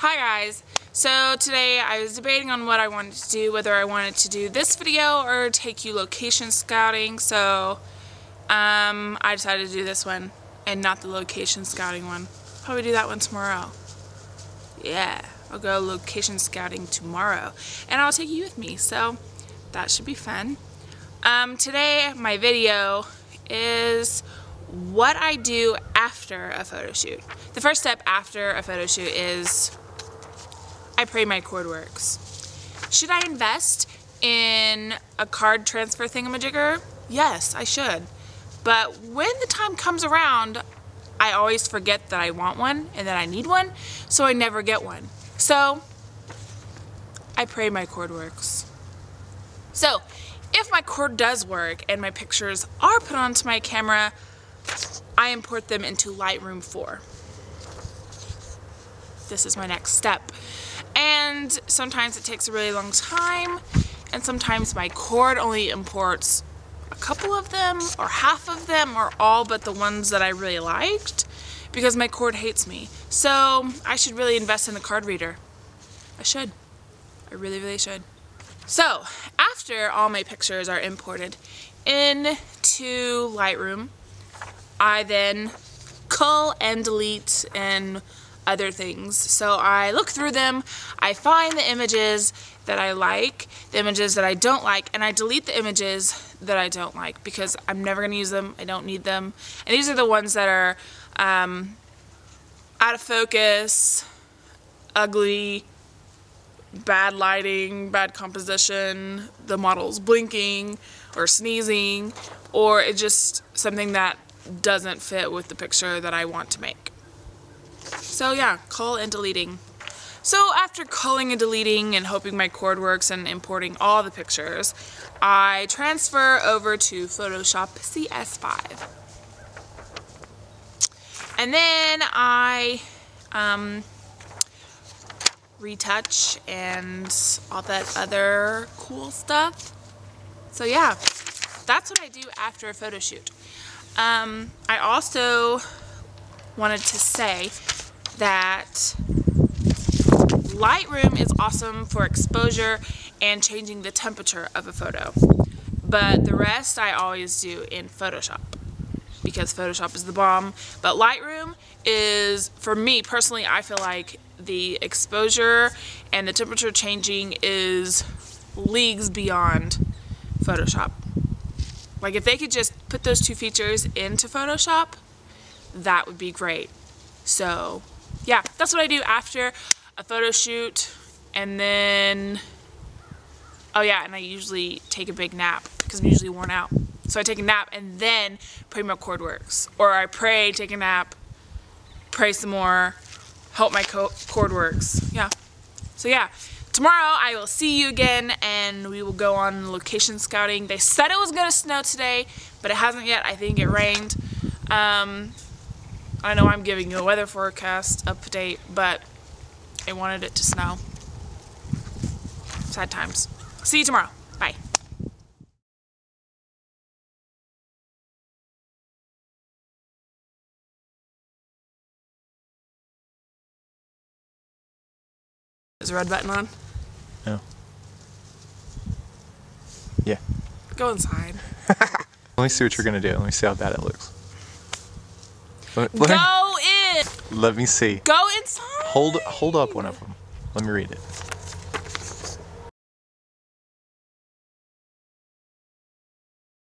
Hi guys! So today I was debating on what I wanted to do, whether I wanted to do this video or take you location scouting, so um, I decided to do this one and not the location scouting one. Probably do that one tomorrow. Yeah, I'll go location scouting tomorrow and I'll take you with me, so that should be fun. Um, today my video is what I do after a photo shoot. The first step after a photo shoot is I pray my cord works. Should I invest in a card transfer thingamajigger? Yes, I should. But when the time comes around, I always forget that I want one and that I need one, so I never get one. So, I pray my cord works. So, if my cord does work and my pictures are put onto my camera, I import them into Lightroom 4. This is my next step and sometimes it takes a really long time and sometimes my cord only imports a couple of them or half of them or all but the ones that I really liked because my cord hates me. So I should really invest in a card reader. I should. I really, really should. So after all my pictures are imported into Lightroom, I then cull and delete and other things. So I look through them, I find the images that I like, the images that I don't like, and I delete the images that I don't like because I'm never going to use them, I don't need them. And these are the ones that are um, out of focus, ugly, bad lighting, bad composition, the model's blinking or sneezing, or it's just something that doesn't fit with the picture that I want to make. So yeah, cull and deleting. So after culling and deleting and hoping my cord works and importing all the pictures, I transfer over to Photoshop CS5. And then I um, retouch and all that other cool stuff. So yeah, that's what I do after a photo shoot. Um, I also wanted to say that Lightroom is awesome for exposure and changing the temperature of a photo. But the rest I always do in Photoshop because Photoshop is the bomb. But Lightroom is, for me personally, I feel like the exposure and the temperature changing is leagues beyond Photoshop. Like if they could just put those two features into Photoshop, that would be great. So yeah, that's what I do after a photo shoot. And then, oh yeah, and I usually take a big nap because I'm usually worn out. So I take a nap and then pray my cord works. Or I pray, take a nap, pray some more, hope my cord works. Yeah. So yeah, tomorrow I will see you again and we will go on location scouting. They said it was going to snow today, but it hasn't yet. I think it rained. Um, I know I'm giving you a weather forecast update, but I wanted it to snow. Sad times. See you tomorrow. Bye. Is the red button on? No. Yeah. Go inside. Let me see what you're gonna do. Let me see how bad it looks. Let, let Go in. Let me see. Go inside. Hold hold up one of them. Let me read it.